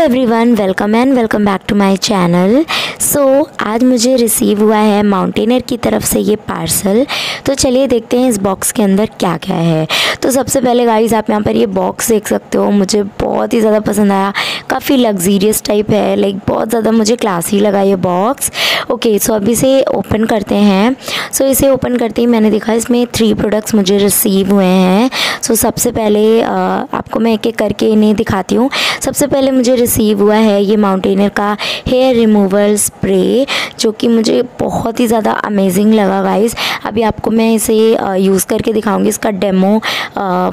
Everyone welcome and welcome back to my channel so आज मुझे receive हुआ है माउंटेनर की तरफ़ से ये पार्सल तो चलिए देखते हैं इस बॉक्स के अंदर क्या क्या है। तो सबसे पहले गाइस आप यहाँ पर ये बॉक्स देख सकते हो। मुझे बहुत ही ज़्यादा पसंद आया। काफ़ी लग्जीरियस टाइप है। लाइक बहुत ज़्यादा मुझे क्लासी लगा ये बॉक्स ओके सो अभी इसे ओपन करते हैं। सो इसे ओपन करते ही मैंने देखा, इसमें थ्री प्रोडक्ट्स मुझे रिसीव हुए हैं। सो सबसे पहले आपको मैं एक एक करके इन्हें दिखाती हूँ। सबसे पहले मुझे रिसीव हुआ है ये माउंटेनर का हेयर रिमूवल स्प्रे जो कि मुझे बहुत ही ज़्यादा अमेजिंग लगा गाइस अभी आपको मैं इसे यूज़ करके दिखाऊँगी इसका डेमो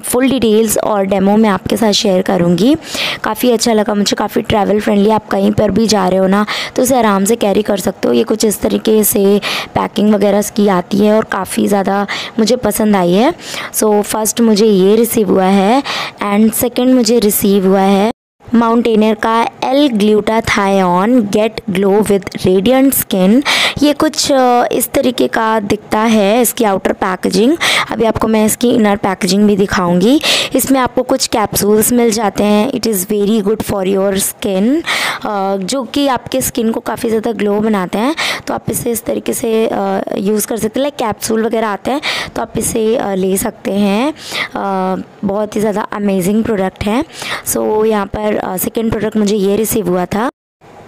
फुल डिटेल्स और डेमो मैं आपके साथ शेयर करूँगी. काफ़ी अच्छा लगा मुझे काफ़ी ट्रैवल फ्रेंडली आप कहीं पर भी जा रहे हो ना तो उसे आराम से कैरी कर सकते हो. ये कुछ इस तरीके से पैकिंग वगैरह की आती है और काफ़ी ज़्यादा मुझे पसंद आई है. सो so, फ़र्स्ट मुझे ये रिसीव हुआ है एंड सेकेंड मुझे रिसीव हुआ है माउंटेनियर का L glutathione get glow with radiant skin ये कुछ इस तरीके का दिखता है इसकी आउटर पैकेजिंग अभी आपको मैं इसकी इनर पैकेजिंग भी दिखाऊँगी। इसमें आपको कुछ कैप्सूल्स मिल जाते हैं। It is very good for your skin जो कि आपके स्किन को काफ़ी ज़्यादा ग्लो बनाते हैं। तो आप इसे इस तरीके से यूज़ कर सकते हैं। लाइक कैप्सूल वगैरह आते हैं तो आप इसे ले सकते हैं। बहुत ही ज़्यादा अमेजिंग प्रोडक्ट है। सो यहाँ पर सेकेंड प्रोडक्ट मुझे ये रिसीव हुआ था।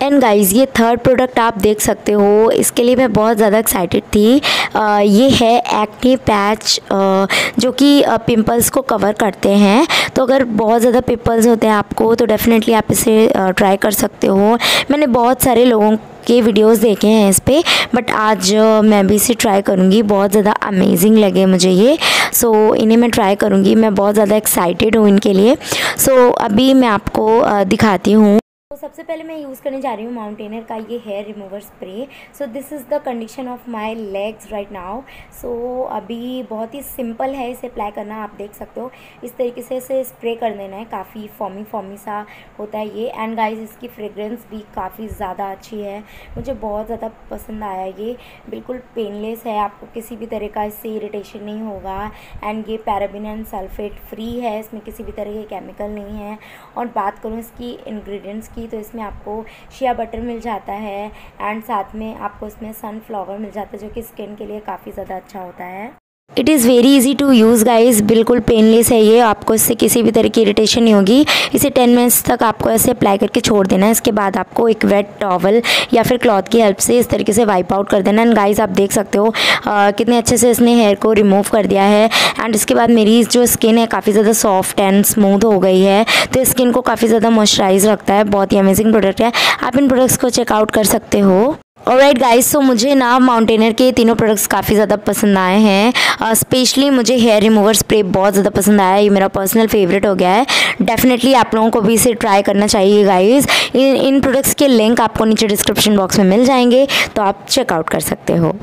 एंड गाइज़ ये थर्ड प्रोडक्ट आप देख सकते हो। इसके लिए मैं बहुत ज़्यादा एक्साइटेड थी। आ, ये है एक्टिव पैच आ, जो कि पिंपल्स को कवर करते हैं। तो अगर बहुत ज़्यादा पिंपल्स होते हैं आपको तो डेफ़िनेटली आप इसे ट्राई कर सकते हो। मैंने बहुत सारे लोगों के वीडियोस देखे हैं इस पर बट आज मैं भी इसे ट्राई करूँगी। बहुत ज़्यादा अमेजिंग लगे मुझे ये। सो so, इन्हें मैं ट्राई करूँगी। मैं बहुत ज़्यादा एक्साइटेड हूँ इनके लिए। सो so, अभी मैं आपको दिखाती हूँ। तो सबसे पहले मैं यूज़ करने जा रही हूँ माउंटेनर का ये hair remover spray so this is the condition of my legs right now so अभी बहुत ही सिंपल है, इसे अप्लाई करना, आप देख सकते हो। इस तरीके से इसे स्प्रे कर देना है। काफ़ी फॉमी फॉमी सा होता है ये। एंड गाइस इसकी फ्रेगरेंस भी काफ़ी ज़्यादा अच्छी है। मुझे बहुत ज़्यादा पसंद आया ये। बिल्कुल पेनलेस है। आपको किसी भी तरह का इससे इरीटेशन नहीं होगा। एंड ये पैराबिन एंड सल्फेट फ्री है। इसमें किसी भी तरह के केमिकल नहीं है। और बात करूँ इसकी इन्ग्रीडियंट्स की तो इसमें आपको शिया बटर मिल जाता है एंड साथ में आपको इसमें सनफ्लावर मिल जाता है जो कि स्किन के लिए काफ़ी ज़्यादा अच्छा होता है। It is very easy to use guys बिल्कुल पेनलेस है ये। आपको इससे किसी भी तरह की इरिटेशन नहीं होगी। इसे टेन मिनट्स तक आपको ऐसे अप्लाई करके छोड़ देना है। इसके बाद आपको एक वेट टॉवल या फिर क्लॉथ की हेल्प से इस तरीके से वाइप आउट कर देना एंड गाइस आप देख सकते हो आ, कितने अच्छे से इसने हेयर को रिमूव कर दिया है। एंड इसके बाद मेरी जो स्किन है काफ़ी ज़्यादा सॉफ्ट एंड स्मूथ हो गई है। तो स्किन को काफ़ी ज़्यादा मॉइस्चराइज रखता है। बहुत ही अमेजिंग प्रोडक्ट है। आप इन प्रोडक्ट्स को चेकआउट कर सकते हो। राइट गाइस सो मुझे ना माउंटेनर के तीनों प्रोडक्ट्स काफ़ी ज़्यादा पसंद आए हैं। स्पेशली uh, मुझे हेयर रिमूवर स्प्रे बहुत ज़्यादा पसंद आया ये मेरा पर्सनल फेवरेट हो गया है। डेफिनेटली आप लोगों को भी इसे ट्राई करना चाहिए गाइस इन इन प्रोडक्ट्स के लिंक आपको नीचे डिस्क्रिप्शन बॉक्स में मिल जाएँगे तो आप चेकआउट कर सकते हो।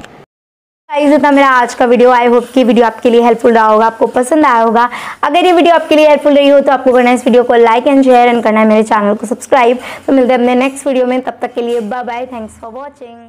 गाइस इतना मेरा आज का वीडियो आई होप कि वीडियो आपके लिए हेल्पफुल रहा होगा, आपको पसंद आया होगा। अगर ये वीडियो आपके लिए हेल्पफुल रही हो तो आपको करना है इस वीडियो को लाइक एंड शेयर एंड करना है मेरे चैनल को सब्सक्राइब तो मिलते हैं अपने नेक्स्ट वीडियो में, तब तक के लिए bye bye thanks for watching